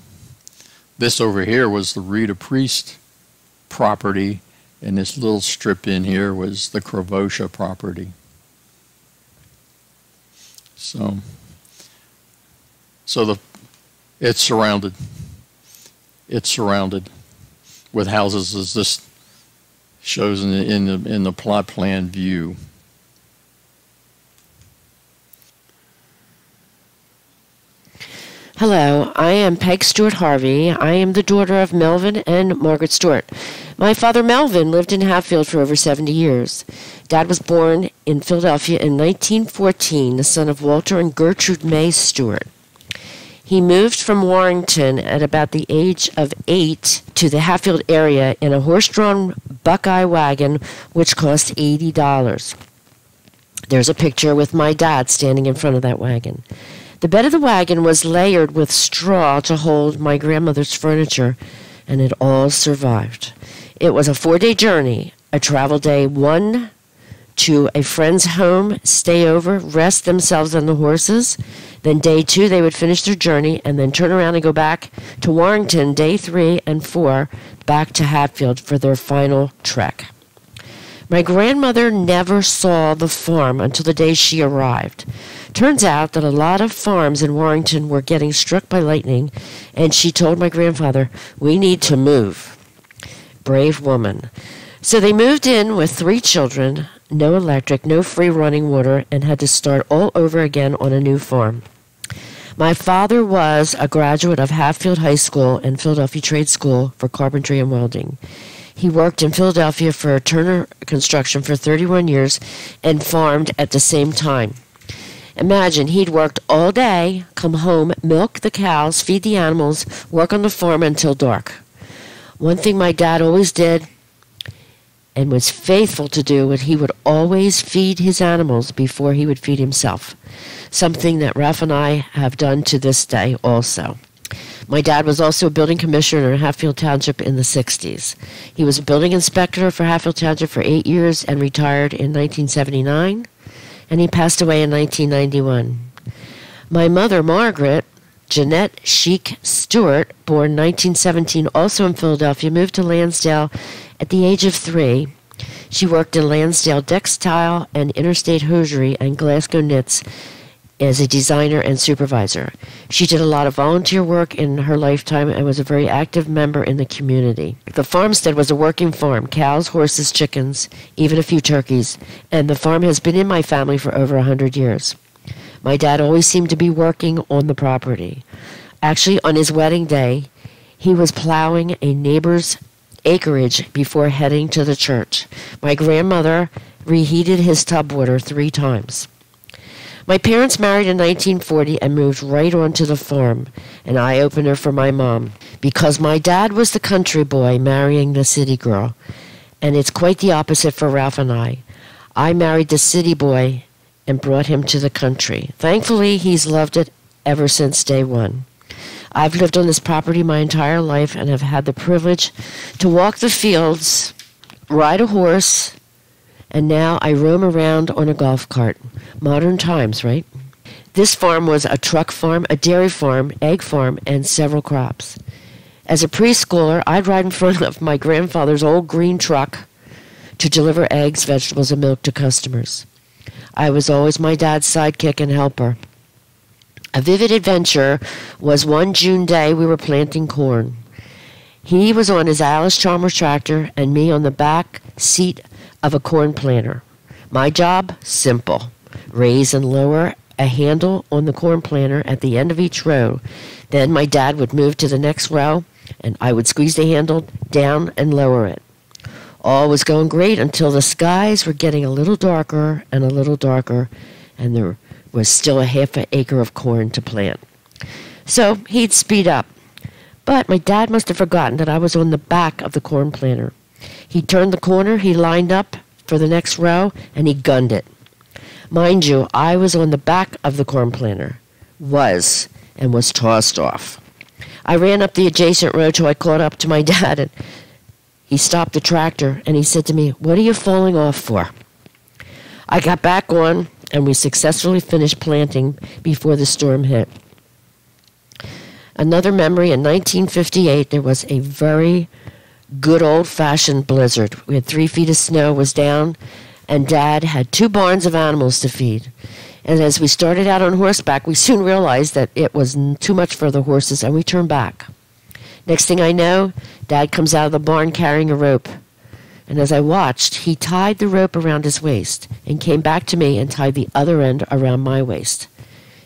This over here was the Rita Priest property, and this little strip in here was the Kravosha property. So, so the it's surrounded. It's surrounded with houses as this shows in the, in the, in the plot plan view. Hello, I am Peg Stewart Harvey. I am the daughter of Melvin and Margaret Stewart. My father Melvin lived in Hatfield for over 70 years. Dad was born in Philadelphia in 1914, the son of Walter and Gertrude May Stewart. He moved from Warrington at about the age of eight to the Hatfield area in a horse drawn Buckeye wagon, which cost $80. There's a picture with my dad standing in front of that wagon. The bed of the wagon was layered with straw to hold my grandmother's furniture, and it all survived. It was a four day journey, a travel day one to a friend's home, stay over, rest themselves on the horses. Then day two, they would finish their journey and then turn around and go back to Warrington, day three and four, back to Hatfield for their final trek. My grandmother never saw the farm until the day she arrived. Turns out that a lot of farms in Warrington were getting struck by lightning, and she told my grandfather, We need to move. Brave woman. So they moved in with three children, no electric, no free running water, and had to start all over again on a new farm. My father was a graduate of Hatfield High School and Philadelphia Trade School for carpentry and welding. He worked in Philadelphia for Turner Construction for 31 years and farmed at the same time. Imagine he'd worked all day, come home, milk the cows, feed the animals, work on the farm until dark. One thing my dad always did and was faithful to do was he would always feed his animals before he would feed himself, something that Ralph and I have done to this day also. My dad was also a building commissioner in Hatfield Township in the 60s. He was a building inspector for Hatfield Township for eight years and retired in 1979, and he passed away in 1991. My mother, Margaret, Jeanette Sheik Stewart, born 1917, also in Philadelphia, moved to Lansdale at the age of three. She worked in Lansdale Textile and Interstate Hosiery and Glasgow Knits as a designer and supervisor. She did a lot of volunteer work in her lifetime and was a very active member in the community. The farmstead was a working farm cows, horses, chickens, even a few turkeys, and the farm has been in my family for over a hundred years. My dad always seemed to be working on the property. Actually, on his wedding day, he was plowing a neighbor's acreage before heading to the church. My grandmother reheated his tub water three times. My parents married in 1940 and moved right onto the farm, an eye opener for my mom, because my dad was the country boy marrying the city girl, and it's quite the opposite for Ralph and I. I married the city boy and brought him to the country. Thankfully, he's loved it ever since day one. I've lived on this property my entire life and have had the privilege to walk the fields, ride a horse, and now I roam around on a golf cart. Modern times, right? This farm was a truck farm, a dairy farm, egg farm, and several crops. As a preschooler, I'd ride in front of my grandfather's old green truck to deliver eggs, vegetables, and milk to customers. I was always my dad's sidekick and helper. A vivid adventure was one June day we were planting corn. He was on his Allis-Chalmers tractor and me on the back seat of a corn planter. My job? Simple. Raise and lower a handle on the corn planter at the end of each row. Then my dad would move to the next row and I would squeeze the handle down and lower it. All was going great until the skies were getting a little darker and a little darker, and there was still a half an acre of corn to plant. So he'd speed up. But my dad must have forgotten that I was on the back of the corn planter. He turned the corner, he lined up for the next row, and he gunned it. Mind you, I was on the back of the corn planter. Was, and was tossed off. I ran up the adjacent row till I caught up to my dad, and he stopped the tractor and he said to me, What are you falling off for? I got back on, and we successfully finished planting before the storm hit. Another memory in 1958, there was a very good old fashioned blizzard. We had three feet of snow was down, and Dad had two barns of animals to feed. And as we started out on horseback, we soon realized that it was too much for the horses, and we turned back. Next thing I know, Dad comes out of the barn carrying a rope. And as I watched, he tied the rope around his waist and came back to me and tied the other end around my waist.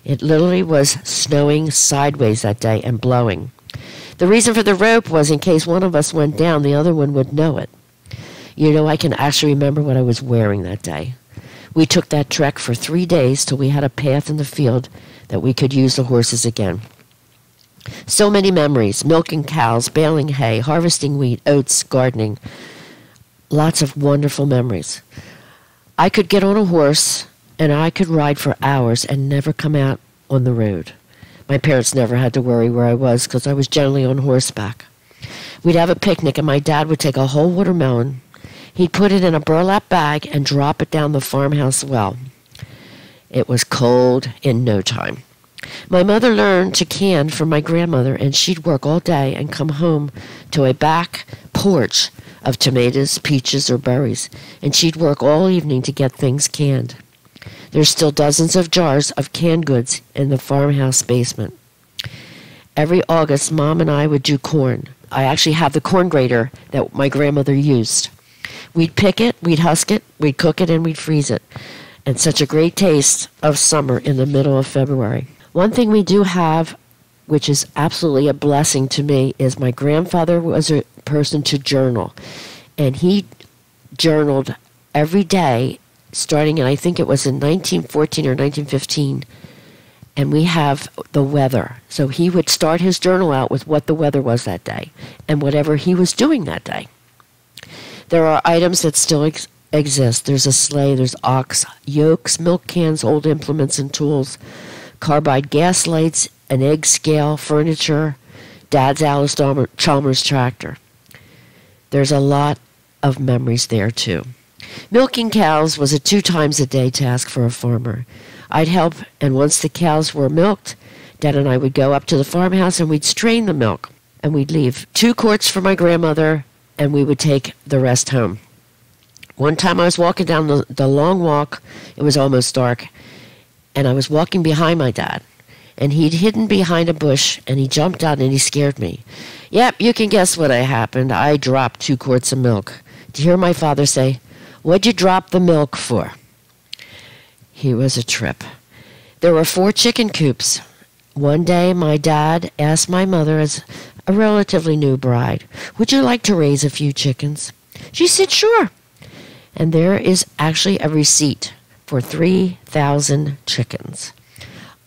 It literally was snowing sideways that day and blowing. The reason for the rope was in case one of us went down, the other one would know it. You know, I can actually remember what I was wearing that day. We took that trek for three days till we had a path in the field that we could use the horses again. So many memories milking cows, baling hay, harvesting wheat, oats, gardening. Lots of wonderful memories. I could get on a horse and I could ride for hours and never come out on the road. My parents never had to worry where I was because I was generally on horseback. We'd have a picnic, and my dad would take a whole watermelon. He'd put it in a burlap bag and drop it down the farmhouse well. It was cold in no time. My mother learned to can from my grandmother, and she'd work all day and come home to a back porch of tomatoes, peaches, or berries, and she'd work all evening to get things canned. There's still dozens of jars of canned goods in the farmhouse basement. Every August, Mom and I would do corn. I actually have the corn grater that my grandmother used. We'd pick it, we'd husk it, we'd cook it, and we'd freeze it. And such a great taste of summer in the middle of February. One thing we do have, which is absolutely a blessing to me, is my grandfather was a person to journal. And he journaled every day, starting and I think it was in 1914 or 1915 and we have the weather. So he would start his journal out with what the weather was that day and whatever he was doing that day. There are items that still ex- exist. There's a sleigh, there's ox, yokes, milk cans, old implements and tools, carbide gas lights, an egg scale, furniture, Dad's Alice Chalmers tractor. There's a lot of memories there too. Milking cows was a two times a day task for a farmer. I'd help, and once the cows were milked, Dad and I would go up to the farmhouse and we'd strain the milk and we'd leave two quarts for my grandmother and we would take the rest home. One time I was walking down the, the long walk, it was almost dark, and I was walking behind my dad. And he'd hidden behind a bush and he jumped out and he scared me. Yep, you can guess what I happened. I dropped two quarts of milk. To hear my father say, What'd you drop the milk for? He was a trip. There were four chicken coops. One day, my dad asked my mother, as a relatively new bride, Would you like to raise a few chickens? She said, Sure. And there is actually a receipt for 3,000 chickens.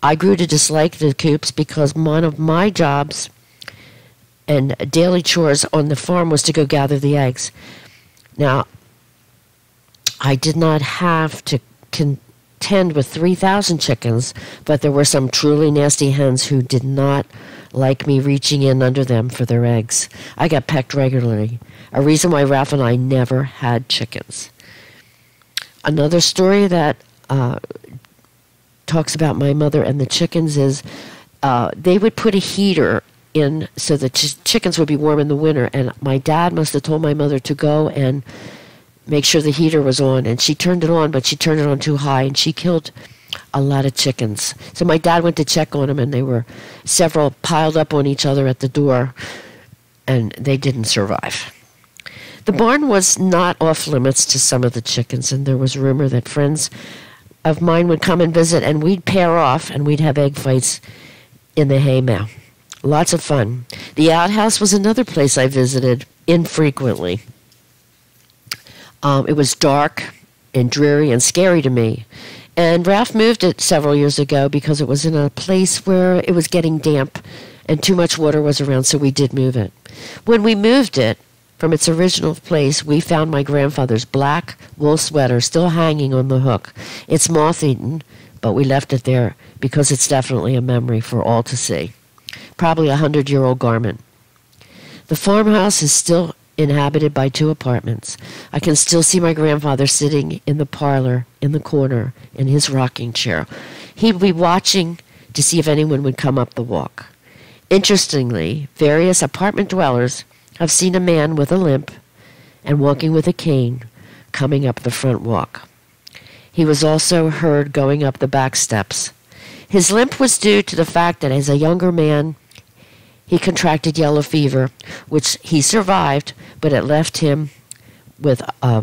I grew to dislike the coops because one of my jobs and daily chores on the farm was to go gather the eggs. Now, I did not have to contend with 3,000 chickens, but there were some truly nasty hens who did not like me reaching in under them for their eggs. I got pecked regularly, a reason why Ralph and I never had chickens. Another story that uh, talks about my mother and the chickens is uh, they would put a heater in so the ch- chickens would be warm in the winter, and my dad must have told my mother to go and make sure the heater was on. And she turned it on, but she turned it on too high, and she killed a lot of chickens. So my dad went to check on them, and they were several piled up on each other at the door, and they didn't survive. The barn was not off limits to some of the chickens, and there was rumor that friends of mine would come and visit, and we'd pair off, and we'd have egg fights in the haymow. Lots of fun. The outhouse was another place I visited infrequently. Um, it was dark and dreary and scary to me. And Ralph moved it several years ago because it was in a place where it was getting damp and too much water was around, so we did move it. When we moved it from its original place, we found my grandfather's black wool sweater still hanging on the hook. It's moth eaten, but we left it there because it's definitely a memory for all to see. Probably a hundred year old garment. The farmhouse is still inhabited by two apartments. I can still see my grandfather sitting in the parlor in the corner in his rocking chair. He'd be watching to see if anyone would come up the walk. Interestingly, various apartment dwellers have seen a man with a limp and walking with a cane coming up the front walk. He was also heard going up the back steps. His limp was due to the fact that as a younger man, he contracted yellow fever, which he survived, but it left him with uh,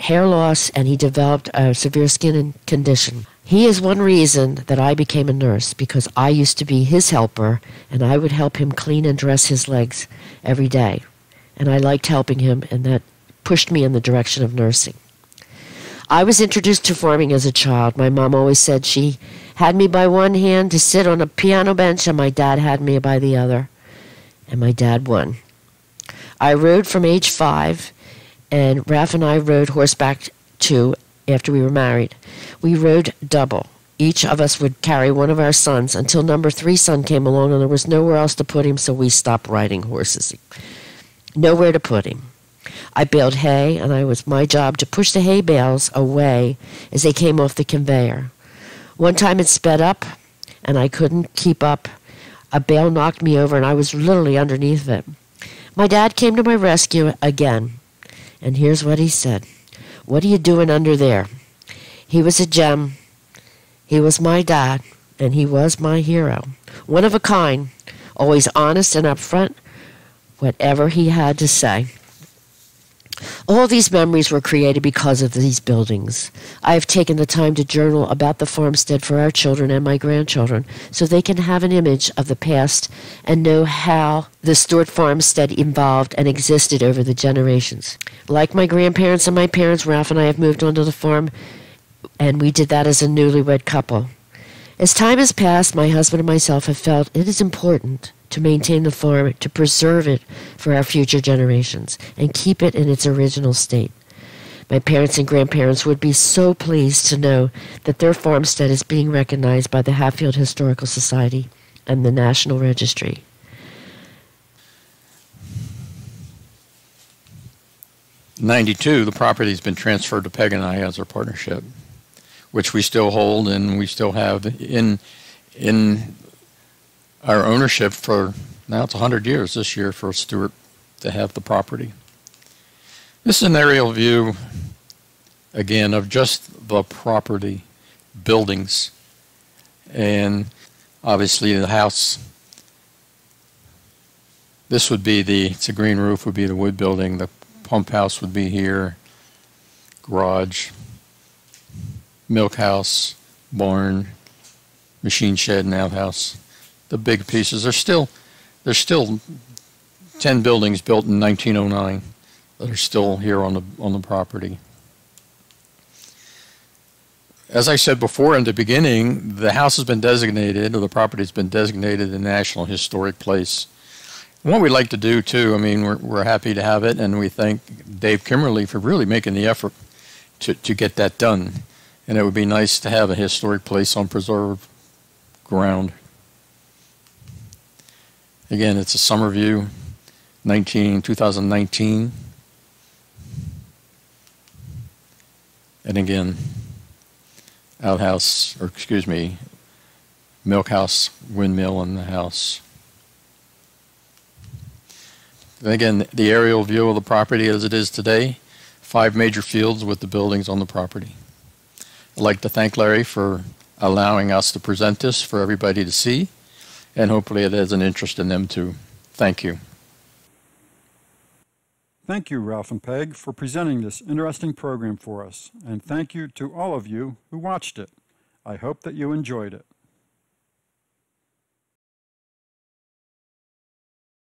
hair loss and he developed a severe skin condition. He is one reason that I became a nurse because I used to be his helper and I would help him clean and dress his legs every day. And I liked helping him, and that pushed me in the direction of nursing. I was introduced to farming as a child. My mom always said she had me by one hand to sit on a piano bench, and my dad had me by the other and my dad won. I rode from age five, and Ralph and I rode horseback too after we were married. We rode double. Each of us would carry one of our sons until number three son came along and there was nowhere else to put him, so we stopped riding horses. nowhere to put him. I baled hay, and it was my job to push the hay bales away as they came off the conveyor. One time it sped up, and I couldn't keep up. A bale knocked me over, and I was literally underneath it. My dad came to my rescue again, and here's what he said What are you doing under there? He was a gem. He was my dad, and he was my hero. One of a kind, always honest and upfront, whatever he had to say. All these memories were created because of these buildings. I have taken the time to journal about the farmstead for our children and my grandchildren so they can have an image of the past and know how the Stewart farmstead evolved and existed over the generations. Like my grandparents and my parents, Ralph and I have moved onto the farm, and we did that as a newlywed couple. As time has passed, my husband and myself have felt it is important to maintain the farm, to preserve it for our future generations, and keep it in its original state. My parents and grandparents would be so pleased to know that their farmstead is being recognized by the Hatfield Historical Society and the National Registry. Ninety-two, the property has been transferred to Peg and I as our partnership, which we still hold and we still have in in our ownership for now it's 100 years this year for Stewart to have the property. This is an aerial view, again, of just the property, buildings, and obviously the house. This would be the, it's a green roof, would be the wood building. The pump house would be here, garage, milk house, barn, machine shed and outhouse the big pieces. There's still there's still ten buildings built in 1909 that are still here on the on the property. As I said before in the beginning, the house has been designated, or the property has been designated a National Historic Place. And what we'd like to do too, I mean, we're, we're happy to have it, and we thank Dave Kimmerly for really making the effort to, to get that done. And it would be nice to have a historic place on preserved ground. Again, it's a summer view, 19, 2019. And again, outhouse, or excuse me, milk house, windmill in the house. And again, the aerial view of the property as it is today, five major fields with the buildings on the property. I'd like to thank Larry for allowing us to present this for everybody to see and hopefully it has an interest in them too. Thank you. Thank you, Ralph and Peg, for presenting this interesting program for us, and thank you to all of you who watched it. I hope that you enjoyed it.